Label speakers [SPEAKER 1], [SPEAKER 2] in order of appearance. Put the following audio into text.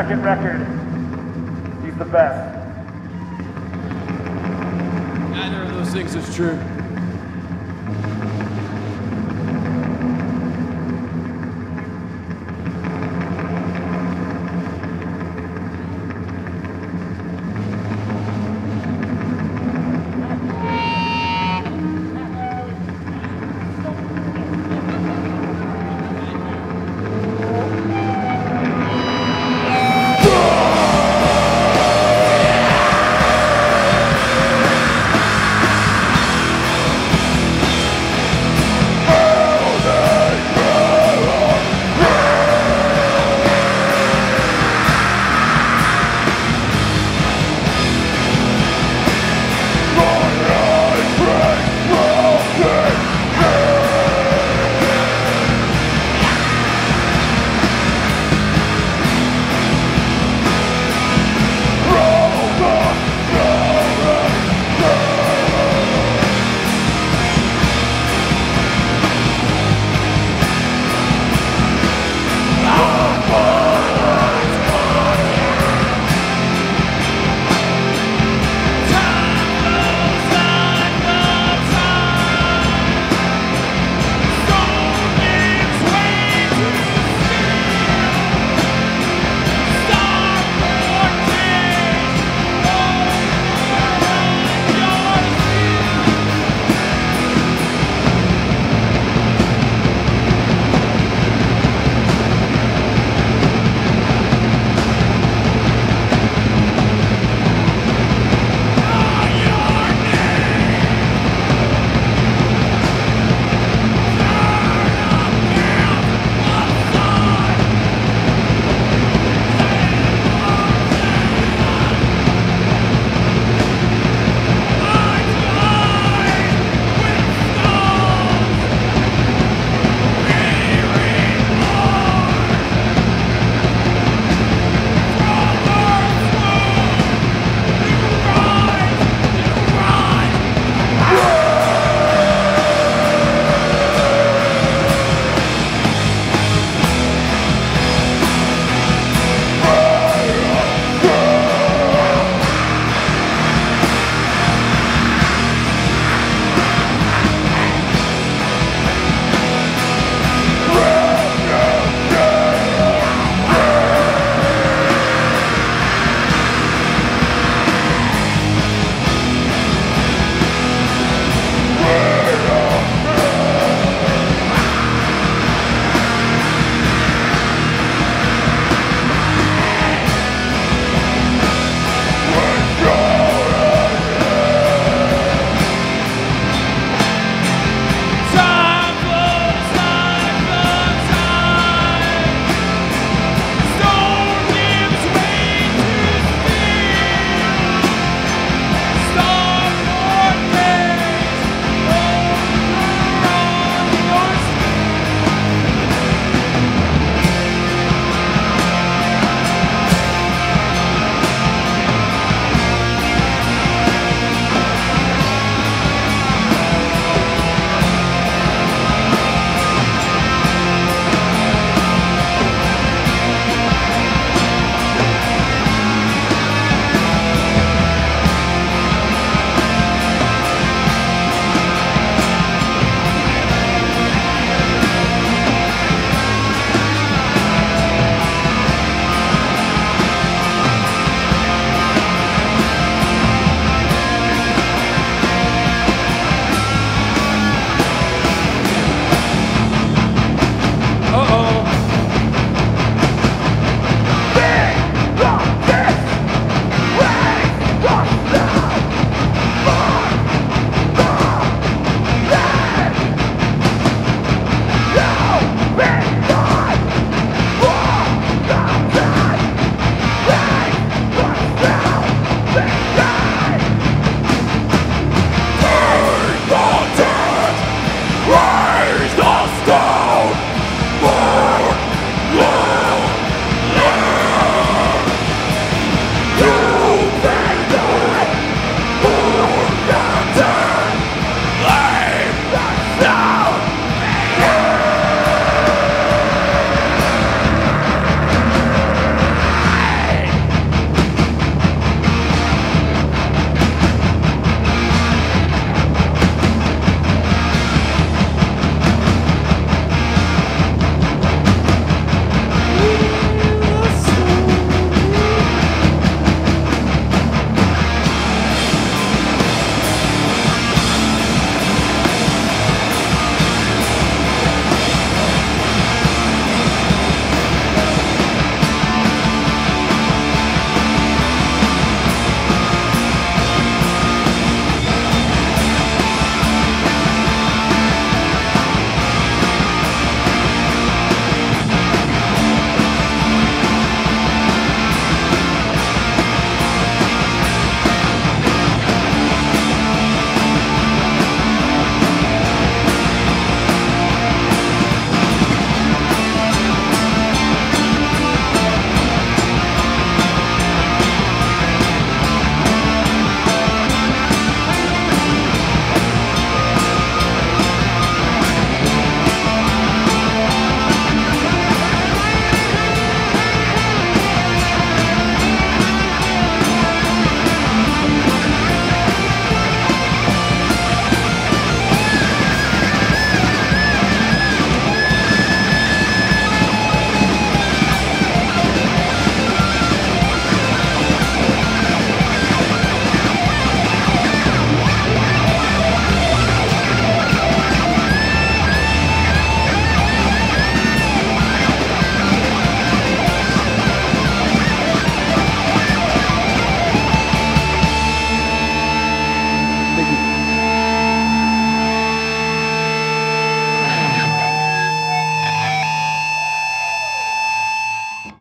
[SPEAKER 1] second record.